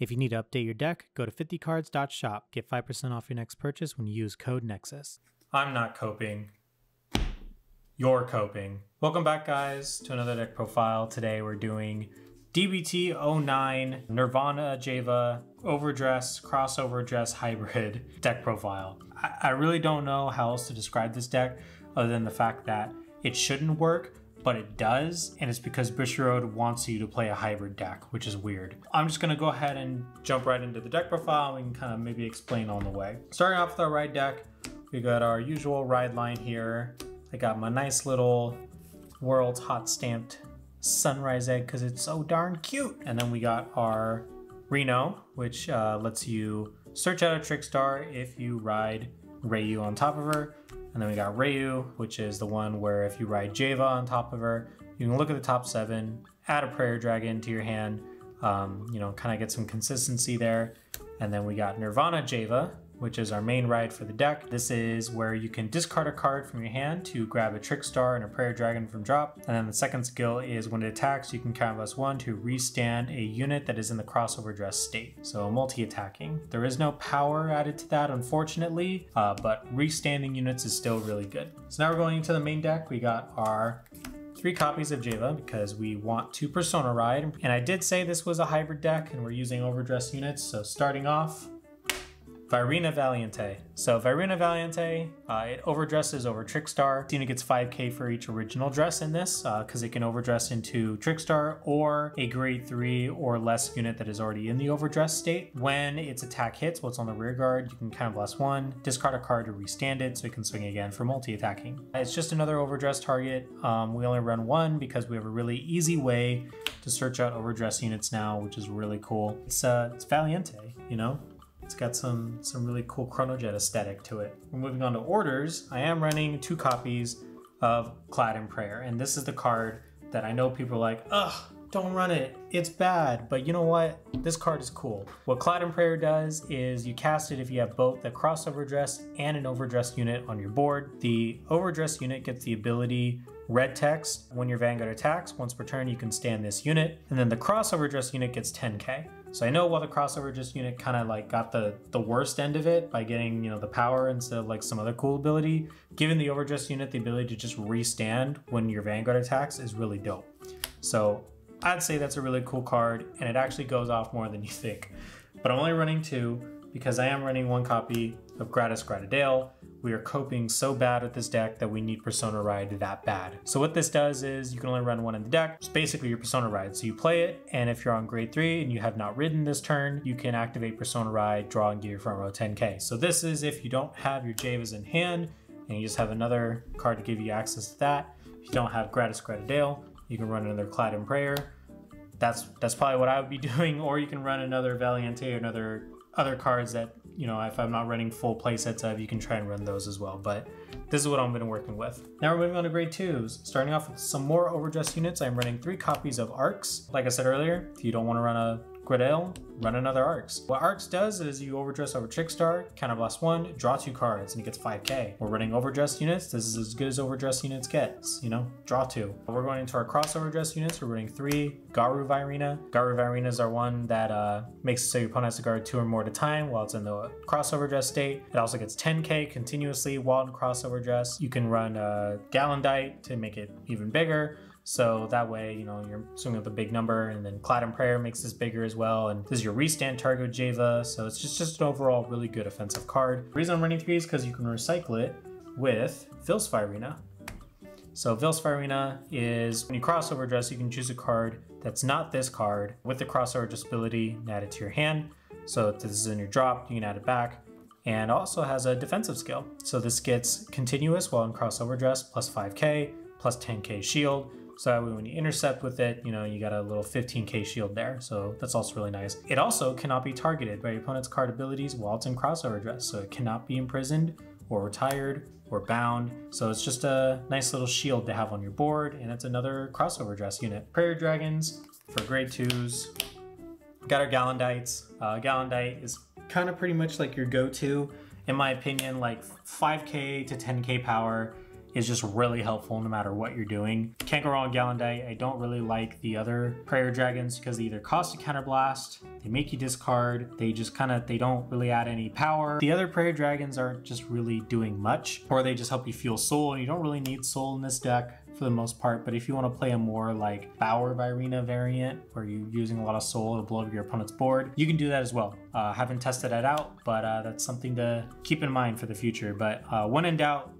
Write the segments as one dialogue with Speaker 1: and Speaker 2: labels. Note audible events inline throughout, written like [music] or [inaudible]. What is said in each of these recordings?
Speaker 1: If you need to update your deck, go to 50cards.shop. Get 5% off your next purchase when you use code NEXUS.
Speaker 2: I'm not coping. You're coping. Welcome back, guys, to another deck profile. Today we're doing DBT 09 Nirvana Jheva Overdress Crossover Dress Hybrid [laughs] deck profile. I, I really don't know how else to describe this deck other than the fact that it shouldn't work, but it does, and it's because Bushiroad wants you to play a hybrid deck, which is weird. I'm just gonna go ahead and jump right into the deck profile and kind of maybe explain on the way. Starting off with our ride deck, we got our usual ride line here. I got my nice little World's Hot Stamped Sunrise Egg because it's so darn cute. And then we got our Reno, which uh, lets you search out a Trickstar if you ride Rayu on top of her. And then we got Rayu, which is the one where if you ride Jheva on top of her, you can look at the top seven, add a Prayer Dragon to your hand, um, you know, kind of get some consistency there. And then we got Nirvana Jheva, which is our main ride for the deck. This is where you can discard a card from your hand to grab a Trick Star and a Prayer Dragon from drop. And then the second skill is when it attacks, you can counterblast one to restand a unit that is in the crossover dress state. So multi-attacking. There is no power added to that, unfortunately, uh, but restanding units is still really good. So now we're going into the main deck. We got our three copies of Jheva because we want to Persona Ride. And I did say this was a hybrid deck and we're using overdress units. So starting off, Vairina Valiente. So Vairina Valiente, uh, it overdresses over Trickstar. Cena gets 5k for each original dress in this because uh, it can overdress into Trickstar or a grade 3 or less unit that is already in the overdress state. When its attack hits what's on the rear guard, you can counterblast one, discard a card to restand it so it can swing again for multi-attacking. It's just another overdress target. Um, we only run one because we have a really easy way to search out overdress units now, which is really cool. It's, uh, it's Valiente, you know? It's got some, some really cool Chronojet aesthetic to it. We're moving on to orders. I am running two copies of Clad in Prayer, and this is the card that I know people are like, ugh, don't run it, it's bad. But you know what? This card is cool. What Clad in Prayer does is you cast it if you have both the crossover dress and an overdress unit on your board. The overdress unit gets the ability red text when your Vanguard attacks. Once per turn, you can stand this unit. And then the crossover dress unit gets 10k. So I know while the crossover just unit kind of like got the the worst end of it by getting you know the power instead of like some other cool ability, given the overdress unit the ability to just restand when your Vanguard attacks is really dope. So I'd say that's a really cool card and it actually goes off more than you think. But I'm only running two because I am running one copy of Gratis Gratidale, we are coping so bad with this deck that we need Persona Ride that bad. So what this does is you can only run one in the deck. It's basically your Persona Ride. So you play it, and if you're on grade 3 and you have not ridden this turn, you can activate Persona Ride, draw and give your front row 10k. So this is if you don't have your Jhevas in hand, and you just have another card to give you access to that. If you don't have Gratis Gratidale, you can run another Clad in Prayer. That's that's probably what I would be [laughs] doing, or you can run another Valiente or another other cards that you know, if I'm not running full play sets of, you can try and run those as well. But this is what I'm been working with. Now we're moving on to grade twos. Starting off with some more overdress units, I'm running three copies of Arcs. Like I said earlier, if you don't want to run a Run another Arcs. What Arcs does is you overdress over Trickstar, counterblast one, draw two cards, and it gets 5k. We're running overdress units. This is as good as overdress units gets, you know, draw two. We're going into our cross overdress units. We're running three Garu Virina. Garu Virinas are one that uh, makes it so your opponent has to guard two or more at a time while it's in the crossover dress state. It also gets 10k continuously while in crossover dress. You can run uh, Gallandite to make it even bigger. So that way, you know, you're swinging with a big number, and then Clad and Prayer makes this bigger as well. And this is your restand target Jheva, so it's just, just an overall really good offensive card. The reason I'm running three is because you can recycle it with Vilsphyrina. So Vilsphyrina is when you crossover dress, you can choose a card that's not this card with the crossover dress ability and add it to your hand. So if this is in your drop, you can add it back. And also has a defensive skill. So this gets continuous while in crossover dress, plus 5k, plus 10k shield, so when you intercept with it, you know, you got a little 15k shield there. So that's also really nice. It also cannot be targeted by your opponent's card abilities while it's in crossover dress. So it cannot be imprisoned or retired or bound. So it's just a nice little shield to have on your board. And it's another crossover dress unit. Prayer Dragons for grade twos. Got our Gallandites. Uh, Gallandite is kind of pretty much like your go-to, in my opinion, like 5k to 10k power is just really helpful no matter what you're doing. Can't go wrong with Gallandite. I don't really like the other Prayer Dragons because they either cost a counterblast, they make you discard, they just kind of, they don't really add any power. The other Prayer Dragons aren't just really doing much, or they just help you feel soul, and you don't really need soul in this deck for the most part, but if you want to play a more like Bower Virina variant where you're using a lot of soul to blow up your opponent's board, you can do that as well. Uh, haven't tested that out, but uh, that's something to keep in mind for the future. But uh, when in doubt,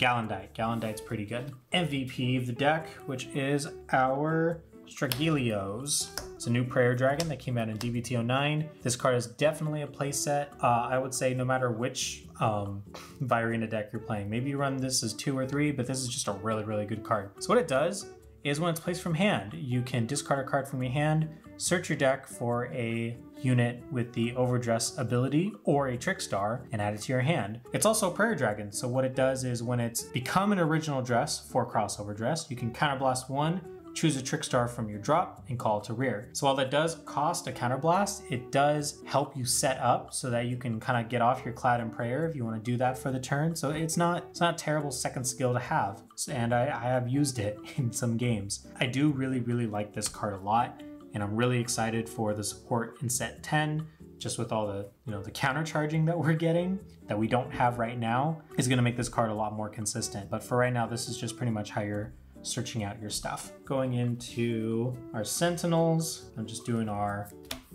Speaker 2: Gallandite. Gallandite's pretty good. MVP of the deck, which is our Stragilios. It's a new Prayer Dragon that came out in DBT 09. This card is definitely a playset. Uh, I would say no matter which um, Vairina deck you're playing. Maybe you run this as two or three, but this is just a really, really good card. So what it does is when it's placed from hand, you can discard a card from your hand, search your deck for a unit with the Overdress ability or a Trick Star and add it to your hand. It's also a Prayer Dragon, so what it does is when it's become an original dress for crossover dress, you can counterblast one, choose a trick star from your drop and call to rear. So while that does cost a counterblast, it does help you set up so that you can kind of get off your cloud and prayer if you want to do that for the turn. So it's not it's not a terrible second skill to have. And I, I have used it [laughs] in some games. I do really, really like this card a lot, and I'm really excited for the support in set 10 just with all the you know the counter charging that we're getting that we don't have right now is going to make this card a lot more consistent but for right now this is just pretty much how you're searching out your stuff. Going into our Sentinels, I'm just doing our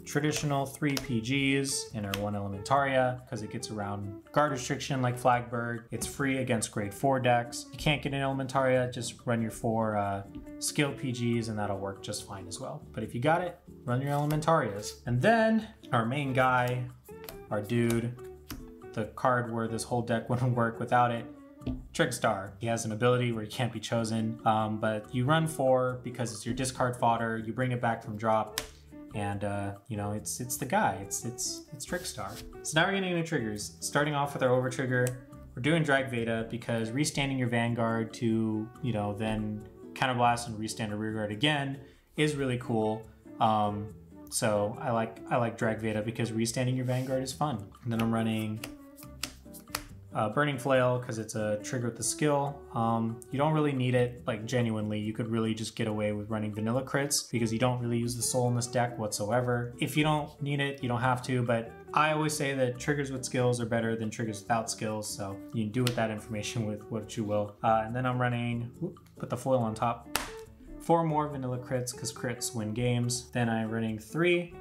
Speaker 2: traditional three PGs in our one Elementaria because it gets around guard restriction like Flagberg. It's free against grade four decks. You can't get an Elementaria, just run your four uh, skill PGs and that'll work just fine as well. But if you got it, run your Elementarias. And then our main guy, our dude, the card where this whole deck [laughs] wouldn't work without it, Trickstar. He has an ability where he can't be chosen, um, but you run four because it's your discard fodder. You bring it back from drop, and uh, you know it's it's the guy. It's it's it's Trickstar. So now we're getting into triggers. Starting off with our over trigger, we're doing Drag Veda because restanding your Vanguard to you know then counterblast and restand a rearguard again is really cool. Um, so I like I like Drag Veda because restanding your Vanguard is fun. And then I'm running uh, Burning Flail, because it's a trigger with the skill. Um, you don't really need it, like genuinely. You could really just get away with running vanilla crits because you don't really use the soul in this deck whatsoever. If you don't need it, you don't have to, but I always say that triggers with skills are better than triggers without skills, so you can do with that information with what you will. Uh, and then I'm running, whoop, put the foil on top, four more vanilla crits because crits win games. Then I'm running three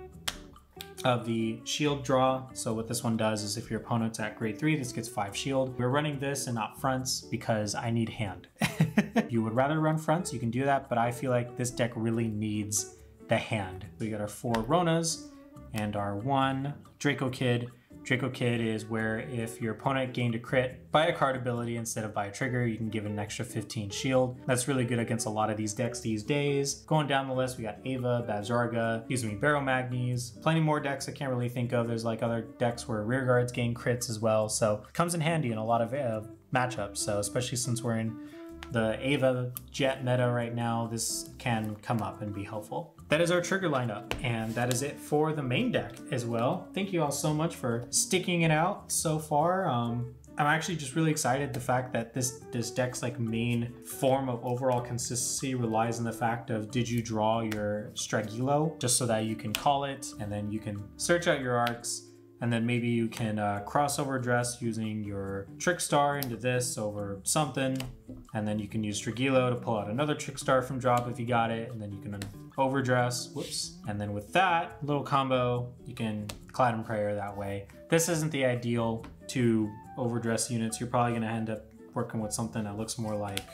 Speaker 2: of the shield draw. So what this one does is if your opponent's at grade three, this gets five shield. We're running this and not fronts because I need hand. if [laughs] you would rather run fronts, you can do that, but I feel like this deck really needs the hand. We got our four Ronas and our one Draco Kid Draco Kid is where if your opponent gained a crit by a card ability instead of by a trigger, you can give an extra 15 shield. That's really good against a lot of these decks these days. Going down the list, we got Ava, Bazarga, excuse me, Barrow Magnes, plenty more decks I can't really think of. There's like other decks where rear guards gain crits as well, so it comes in handy in a lot of uh, matchups. So especially since we're in the Ava Jet meta right now, this can come up and be helpful that is our trigger lineup, and that is it for the main deck as well. Thank you all so much for sticking it out so far. Um, I'm actually just really excited the fact that this this deck's like main form of overall consistency relies on the fact of did you draw your Stragilo just so that you can call it and then you can search out your arcs and then maybe you can uh, crossover dress using your Trick Star into this over something and then you can use Trigilo to pull out another Trick Star from drop if you got it and then you can overdress, whoops. And then with that little combo, you can Cloud and Prayer that way. This isn't the ideal to overdress units. You're probably gonna end up working with something that looks more like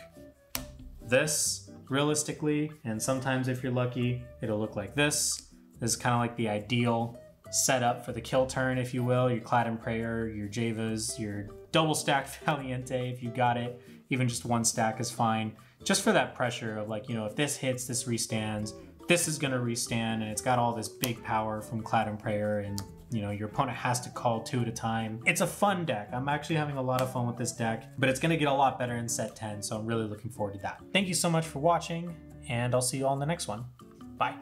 Speaker 2: this realistically. And sometimes if you're lucky, it'll look like this. This is kind of like the ideal setup for the kill turn, if you will. Your Clad and Prayer, your Jhevas, your double stacked [laughs] Valiente if you got it. Even just one stack is fine. Just for that pressure of like, you know, if this hits, this restands this is to restand and it's got all this big power from Clad and Prayer and you know your opponent has to call two at a time. It's a fun deck. I'm actually having a lot of fun with this deck, but it's to get a lot better in set 10, so I'm really looking forward to that. Thank you so much for watching, and I'll see you all in the next one. Bye.